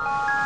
you